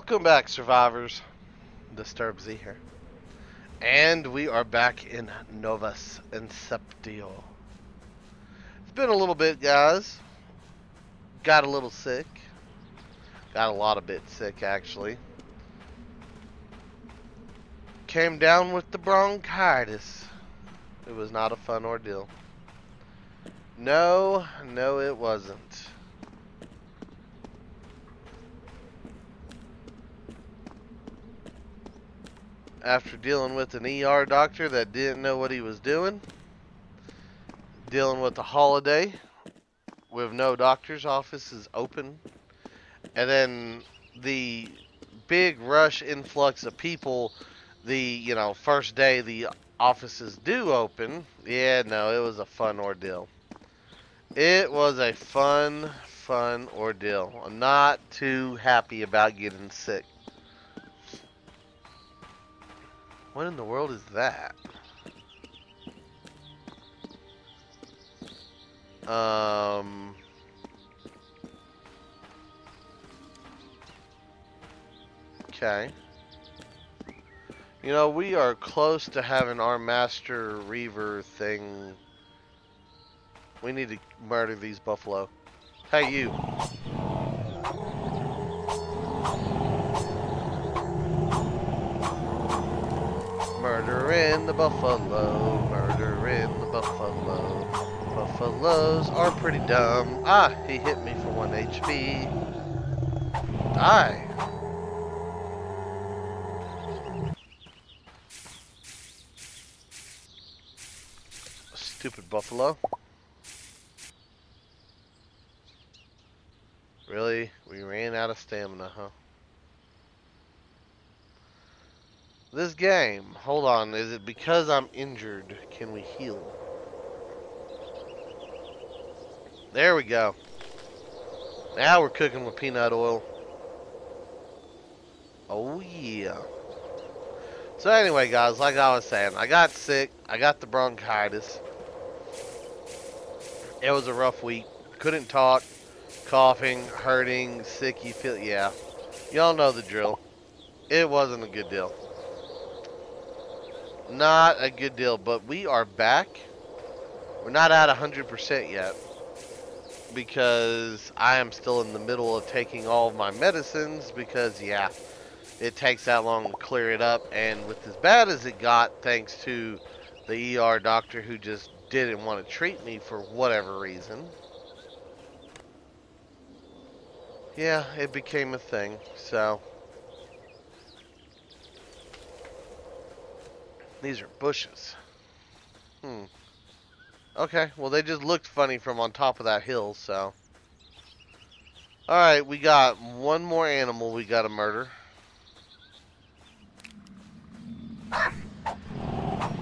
Welcome back, survivors. DisturbedZ here. And we are back in Novus Inceptio. It's been a little bit, guys. Got a little sick. Got a lot of bit sick, actually. Came down with the bronchitis. It was not a fun ordeal. No, no, it wasn't. After dealing with an ER doctor that didn't know what he was doing, dealing with the holiday with no doctor's offices open, and then the big rush influx of people the, you know, first day the offices do open. Yeah, no, it was a fun ordeal. It was a fun, fun ordeal. I'm not too happy about getting sick. What in the world is that? Um... Okay. You know, we are close to having our Master Reaver thing. We need to murder these buffalo. Hey, you. Murder in the buffalo, murder in the buffalo. Buffaloes are pretty dumb. Ah, he hit me for one HP. Die. Stupid buffalo. Really? We ran out of stamina, huh? This game, hold on, is it because I'm injured? Can we heal? There we go. Now we're cooking with peanut oil. Oh yeah. So anyway, guys, like I was saying, I got sick. I got the bronchitis. It was a rough week. Couldn't talk. Coughing, hurting, sick. You feel, yeah. Y'all know the drill. It wasn't a good deal. Not a good deal, but we are back. We're not at 100% yet because I am still in the middle of taking all of my medicines because, yeah, it takes that long to clear it up. And with as bad as it got, thanks to the ER doctor who just didn't want to treat me for whatever reason, yeah, it became a thing. So, These are bushes. Hmm. Okay, well they just looked funny from on top of that hill, so. Alright, we got one more animal we gotta murder.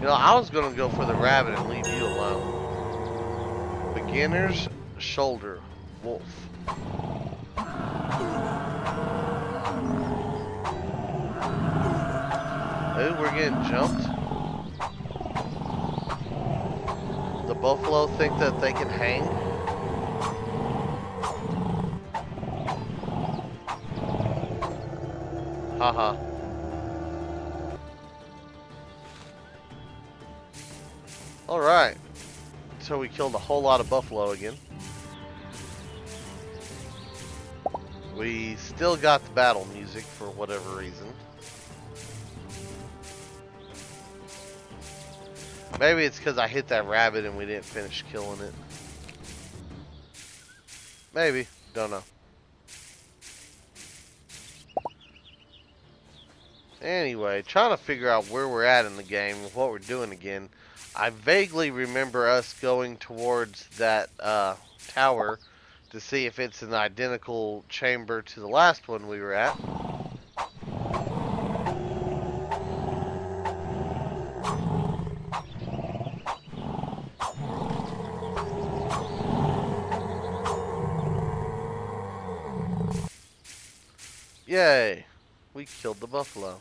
You know, I was gonna go for the rabbit and leave you alone. Beginner's shoulder. Wolf. Ooh, we're getting jumped. Buffalo think that they can hang? Haha. Alright. So we killed a whole lot of buffalo again. We still got the battle music for whatever reason. Maybe it's because I hit that rabbit and we didn't finish killing it. Maybe. Don't know. Anyway, trying to figure out where we're at in the game and what we're doing again. I vaguely remember us going towards that uh, tower to see if it's an identical chamber to the last one we were at. Yay! We killed the buffalo.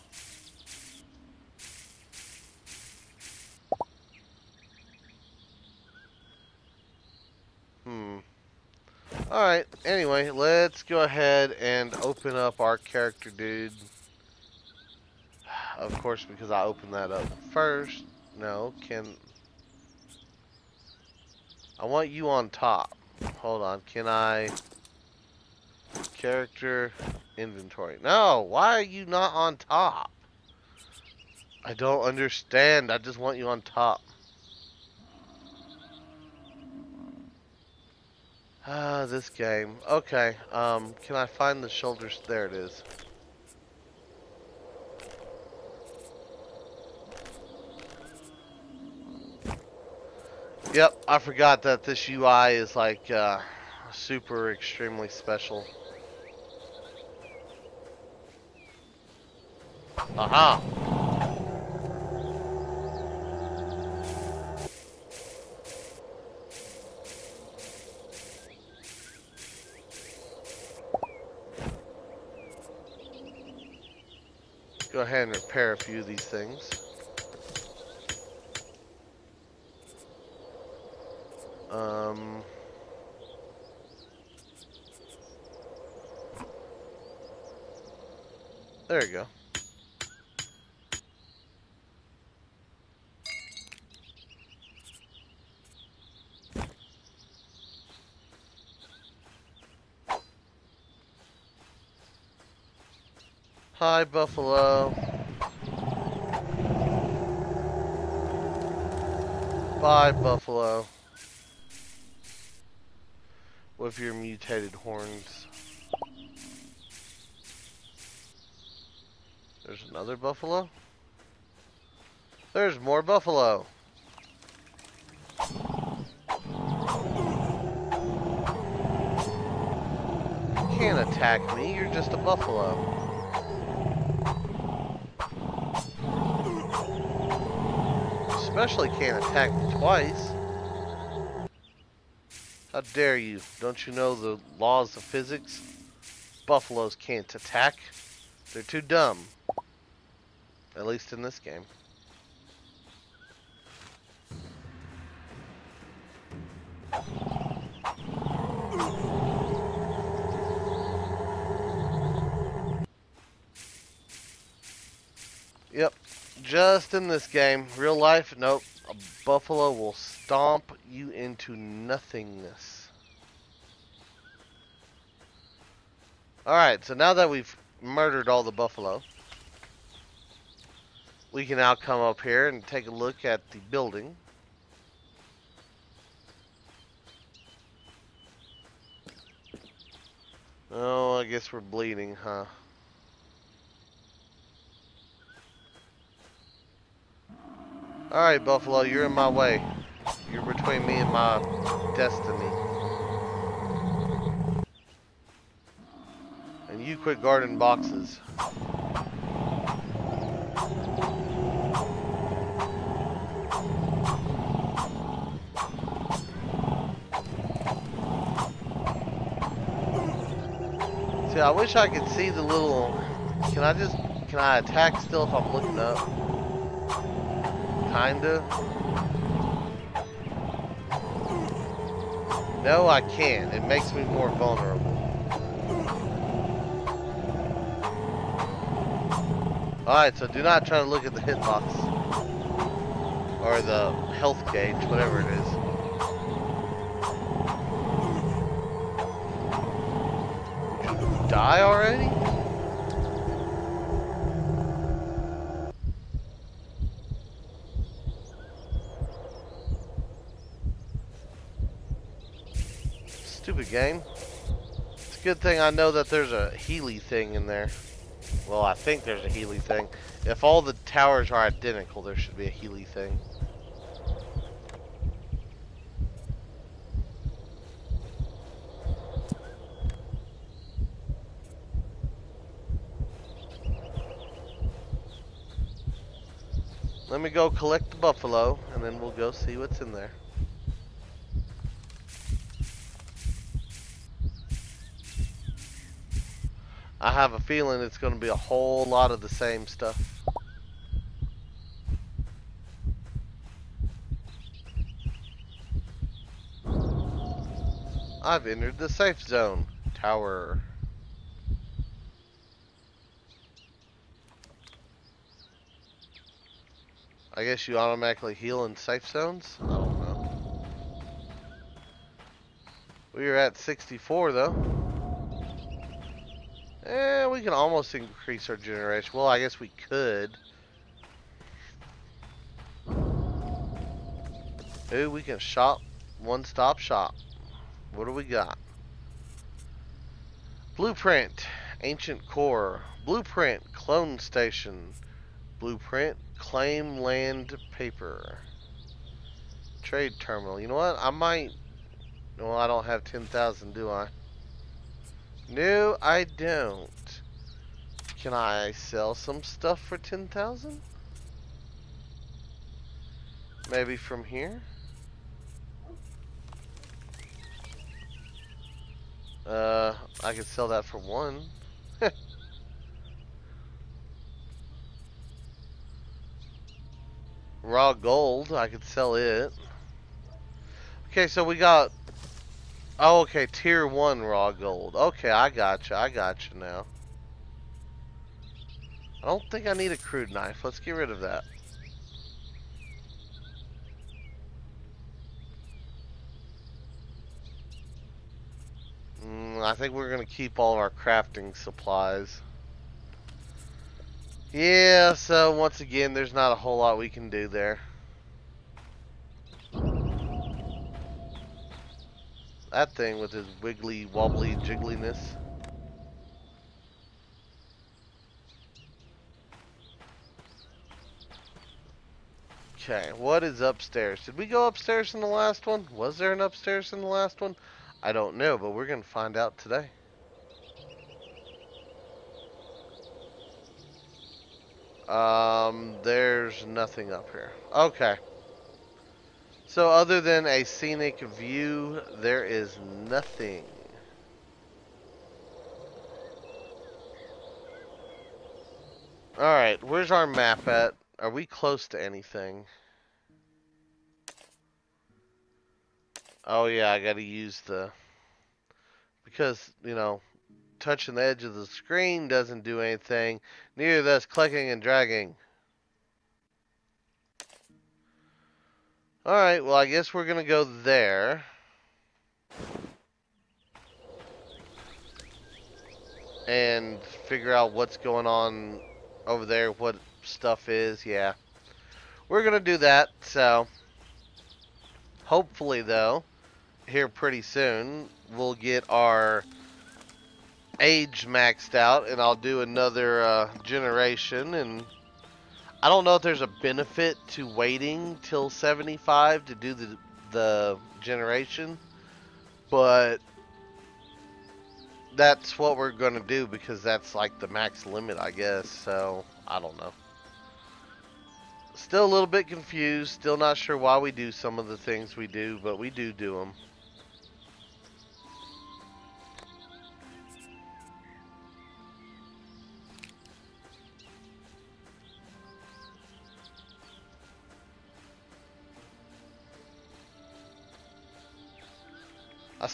Hmm. Alright, anyway, let's go ahead and open up our character dude. Of course, because I opened that up first. No, can... I want you on top. Hold on, can I... Character inventory. No, why are you not on top? I don't understand. I just want you on top. Ah, this game. Okay, um, can I find the shoulders? There it is. Yep, I forgot that this UI is like, uh, super extremely special. Aha! Go ahead and repair a few of these things. Um... There you go. Hi, Buffalo. Bye, Buffalo. With your mutated horns. There's another buffalo. There's more buffalo. You can't attack me, you're just a buffalo. Especially can't attack twice. How dare you? Don't you know the laws of physics? Buffaloes can't attack. They're too dumb. At least in this game. Yep, just in this game. Real life, nope. A buffalo will stomp you into nothingness. Alright, so now that we've murdered all the buffalo, we can now come up here and take a look at the building. Oh, I guess we're bleeding, huh? Alright, Buffalo, you're in my way. You're between me and my destiny. And you quit guarding boxes. See, I wish I could see the little... Can I just... Can I attack still if I'm looking up? Kinda. No, I can't. It makes me more vulnerable. Alright, so do not try to look at the hitbox. Or the health gauge, whatever it is. die already? Stupid game. It's a good thing I know that there's a Healy thing in there. Well, I think there's a Healy thing. If all the towers are identical, there should be a Healy thing. Let me go collect the buffalo, and then we'll go see what's in there. I have a feeling it's going to be a whole lot of the same stuff. I've entered the safe zone. Tower. I guess you automatically heal in safe zones? I don't know. We are at 64 though. Eh, we can almost increase our generation. Well, I guess we could. Ooh, we can shop. One stop shop. What do we got? Blueprint. Ancient core. Blueprint. Clone station. Blueprint. Claim land paper. Trade terminal. You know what? I might. Well, I don't have 10,000, do I? No, I don't. Can I sell some stuff for 10,000? Maybe from here? Uh, I could sell that for one. Raw gold, I could sell it. Okay, so we got... Oh, okay, tier 1 raw gold. Okay, I got you, I got you now. I don't think I need a crude knife. Let's get rid of that. Mm, I think we're going to keep all of our crafting supplies. Yeah, so once again, there's not a whole lot we can do there. That thing with his wiggly, wobbly, jiggliness. Okay, what is upstairs? Did we go upstairs in the last one? Was there an upstairs in the last one? I don't know, but we're going to find out today. Um, there's nothing up here. Okay. So other than a scenic view, there is nothing. Alright, where's our map at? Are we close to anything? Oh yeah, I gotta use the... Because, you know, touching the edge of the screen doesn't do anything. Neither does clicking and dragging. Alright, well I guess we're gonna go there. And figure out what's going on over there, what stuff is, yeah. We're gonna do that, so... Hopefully, though, here pretty soon, we'll get our age maxed out and I'll do another uh, generation and I don't know if there's a benefit to waiting till 75 to do the the generation but that's what we're gonna do because that's like the max limit I guess so I don't know. Still a little bit confused still not sure why we do some of the things we do but we do do them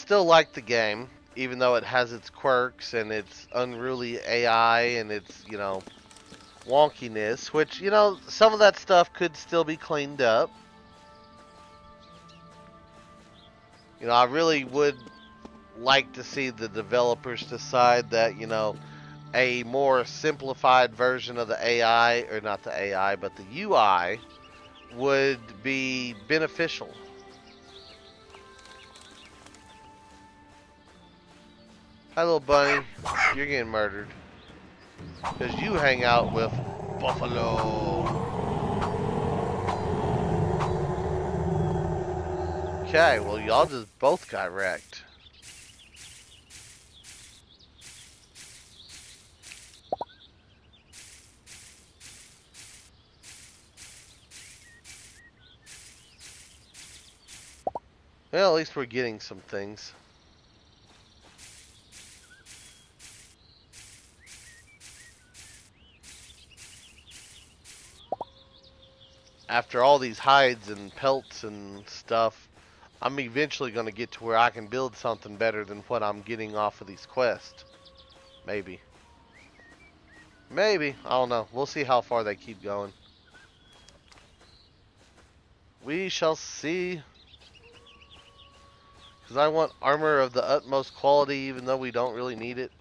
still like the game, even though it has its quirks and its unruly AI and its, you know, wonkiness, which, you know, some of that stuff could still be cleaned up. You know, I really would like to see the developers decide that, you know, a more simplified version of the AI, or not the AI, but the UI, would be beneficial. Hi, little bunny. You're getting murdered. Because you hang out with Buffalo. Okay, well, y'all just both got wrecked. Well, at least we're getting some things. After all these hides and pelts and stuff, I'm eventually going to get to where I can build something better than what I'm getting off of these quests. Maybe. Maybe. I don't know. We'll see how far they keep going. We shall see. Because I want armor of the utmost quality even though we don't really need it.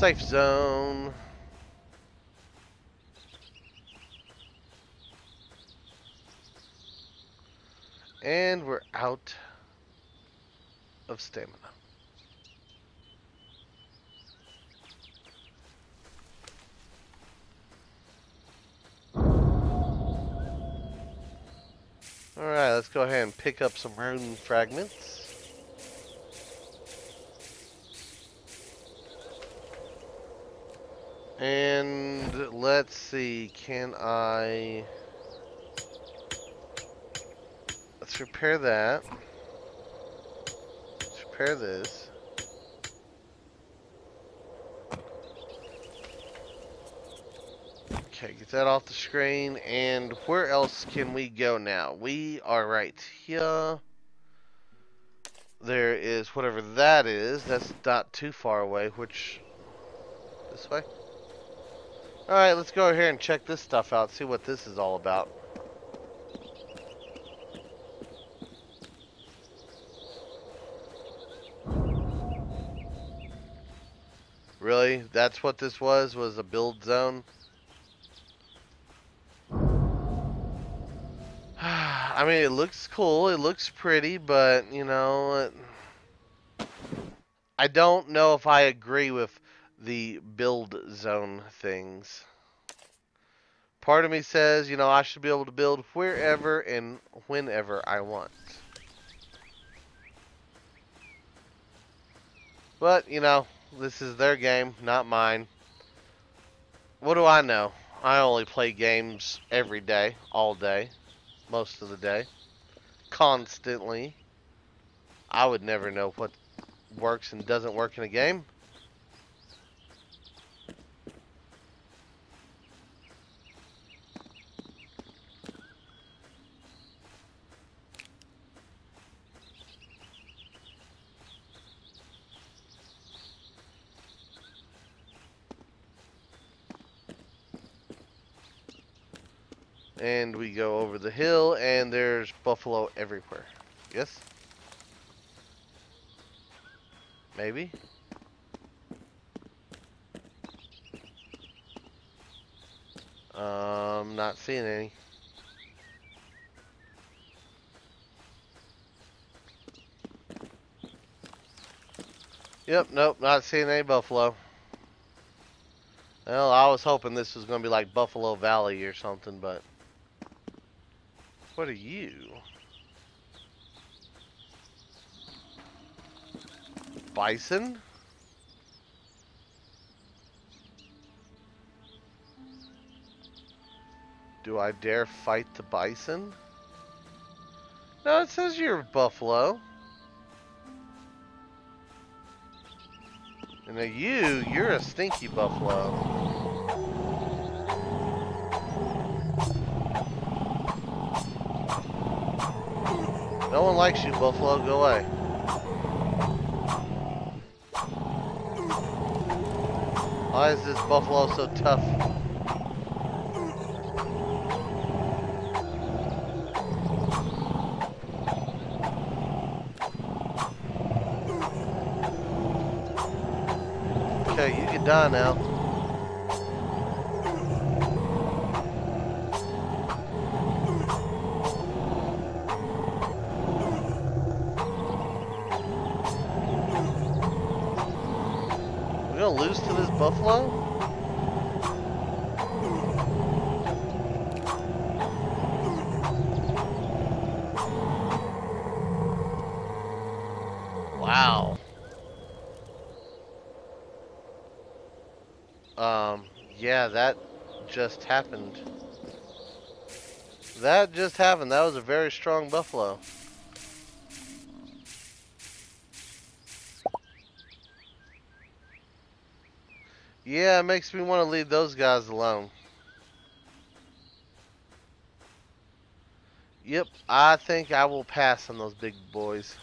Safe zone. And we're out of stamina. Alright, let's go ahead and pick up some rune fragments. And let's see, can I... Let's repair that. Let's repair this. Okay, get that off the screen. And where else can we go now? We are right here. There is whatever that is. That's not too far away, which... This way? Alright, let's go here and check this stuff out, see what this is all about. Really? That's what this was? Was a build zone? I mean, it looks cool. It looks pretty, but, you know... I don't know if I agree with the build zone things. Part of me says, you know, I should be able to build wherever and whenever I want. But, you know, this is their game, not mine. What do I know? I only play games every day, all day, most of the day, constantly. I would never know what works and doesn't work in a game. And we go over the hill, and there's buffalo everywhere. Yes? Maybe? Um, not seeing any. Yep, nope, not seeing any buffalo. Well, I was hoping this was going to be like Buffalo Valley or something, but... What are you? Bison? Do I dare fight the bison? No, it says you're buffalo. And a you, you're a stinky buffalo. Likes you, Buffalo. Go away. Why is this Buffalo so tough? Okay, you can die now. Buffalo? Wow. Um, yeah, that just happened. That just happened. That was a very strong buffalo. Yeah, it makes me want to leave those guys alone. Yep, I think I will pass on those big boys.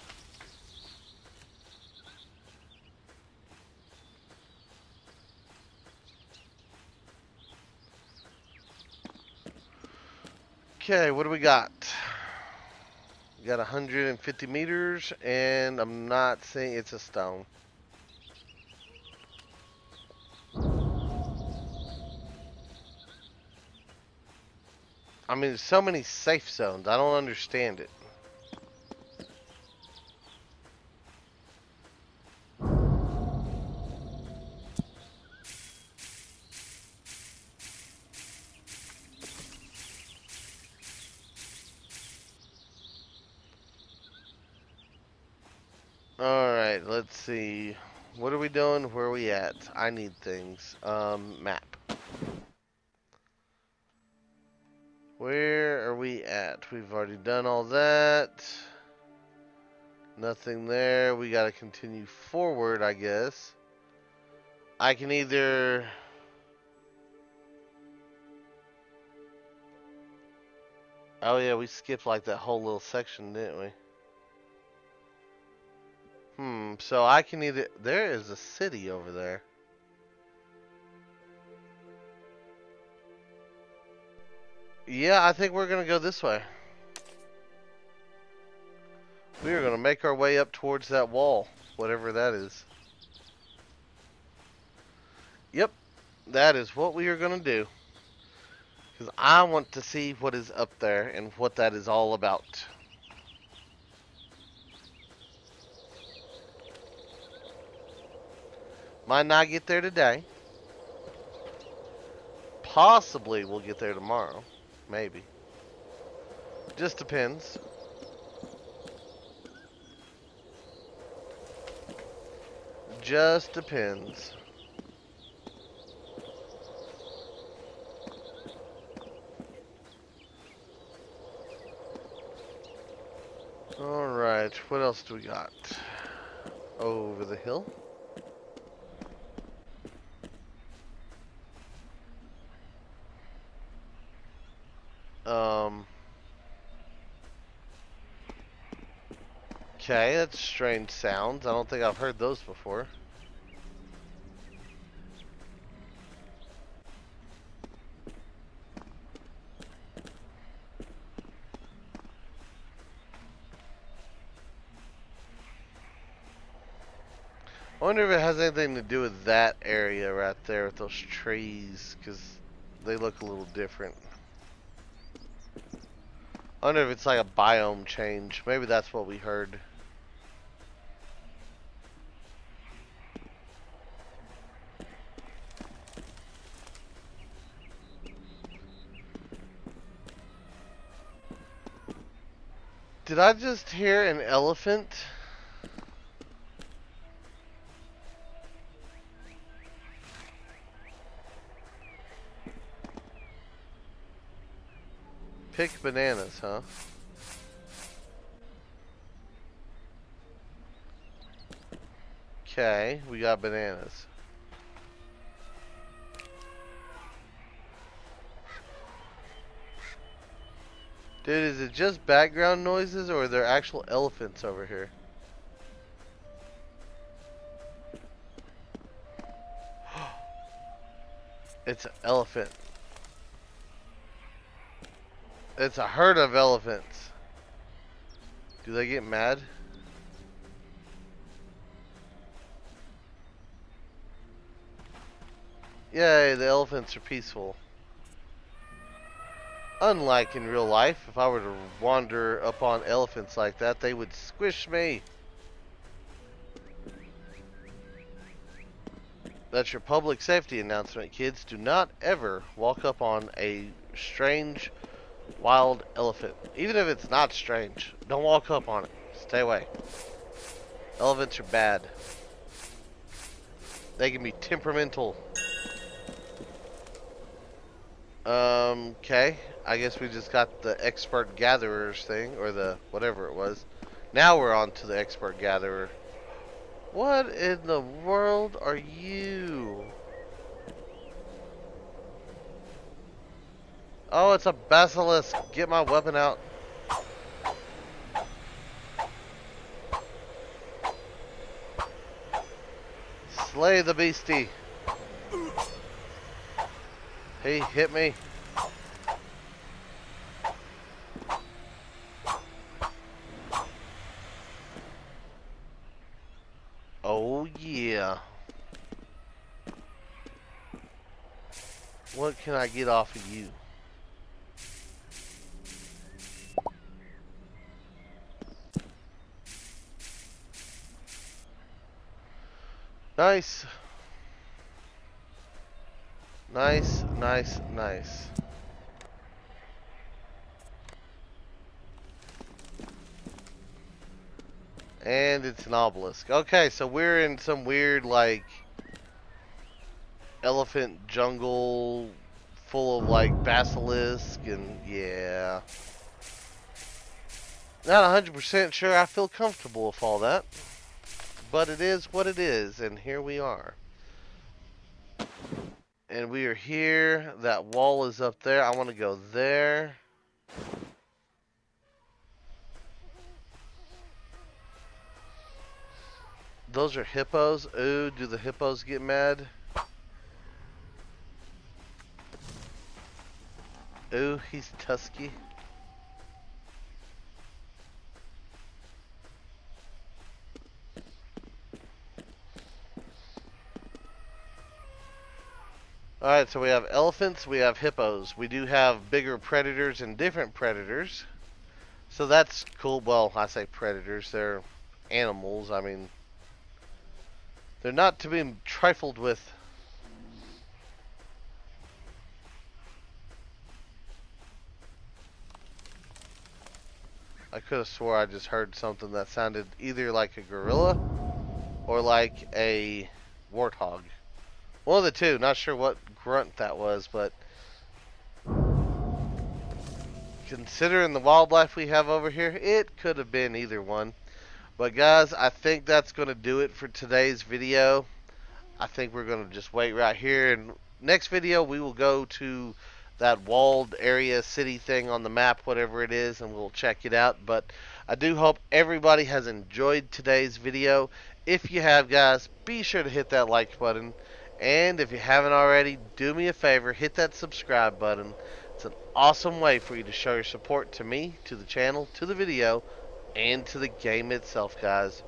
Okay, what do we got? We got 150 meters, and I'm not saying it's a stone. I mean, there's so many safe zones. I don't understand it. Alright, let's see. What are we doing? Where are we at? I need things. Um, map. We at? We've already done all that. Nothing there. We gotta continue forward, I guess. I can either... Oh yeah, we skipped like that whole little section, didn't we? Hmm, so I can either... There is a city over there. Yeah, I think we're going to go this way. We are going to make our way up towards that wall, whatever that is. Yep, that is what we are going to do. Because I want to see what is up there and what that is all about. Might not get there today. Possibly we'll get there tomorrow. Maybe. Just depends. Just depends. Alright, what else do we got? Over the hill. Um. Okay, that's strange sounds. I don't think I've heard those before. I wonder if it has anything to do with that area right there with those trees, because they look a little different. I wonder if it's like a biome change. Maybe that's what we heard. Did I just hear an elephant? Pick bananas, huh? Okay, we got bananas. Dude, is it just background noises or are there actual elephants over here? it's an elephant. It's a herd of elephants. Do they get mad? Yay, the elephants are peaceful. Unlike in real life, if I were to wander upon elephants like that, they would squish me. That's your public safety announcement, kids. Do not ever walk up on a strange wild elephant. Even if it's not strange, don't walk up on it. Stay away. Elephants are bad. They can be temperamental. Um, okay. I guess we just got the expert gatherers thing, or the whatever it was. Now we're on to the expert gatherer. What in the world are you? Oh, it's a basilisk. Get my weapon out. Slay the beastie. He hit me. Can I get off of you? Nice. Nice, nice, nice. And it's an obelisk. Okay, so we're in some weird, like, elephant jungle full of, like, basilisk, and yeah. Not 100% sure I feel comfortable with all that. But it is what it is, and here we are. And we are here. That wall is up there. I want to go there. Those are hippos. Ooh, do the hippos get mad? Ooh, he's tusky. Alright, so we have elephants, we have hippos. We do have bigger predators and different predators. So that's cool. Well, I say predators, they're animals. I mean, they're not to be trifled with. I could have swore I just heard something that sounded either like a gorilla or like a warthog. One of the two. Not sure what grunt that was, but considering the wildlife we have over here, it could have been either one. But guys, I think that's going to do it for today's video. I think we're going to just wait right here. And next video, we will go to that walled area city thing on the map, whatever it is, and we'll check it out. But I do hope everybody has enjoyed today's video. If you have, guys, be sure to hit that like button. And if you haven't already, do me a favor, hit that subscribe button. It's an awesome way for you to show your support to me, to the channel, to the video, and to the game itself, guys.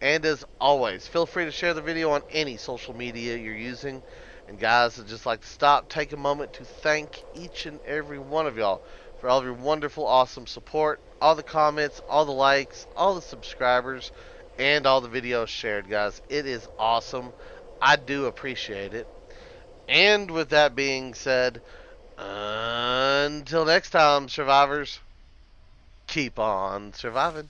And as always, feel free to share the video on any social media you're using. And guys, I'd just like to stop, take a moment to thank each and every one of y'all for all of your wonderful, awesome support, all the comments, all the likes, all the subscribers, and all the videos shared, guys. It is awesome. I do appreciate it. And with that being said, until next time, survivors, keep on surviving.